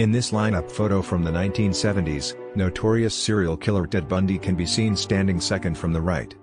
In this lineup photo from the 1970s, notorious serial killer Ted Bundy can be seen standing second from the right.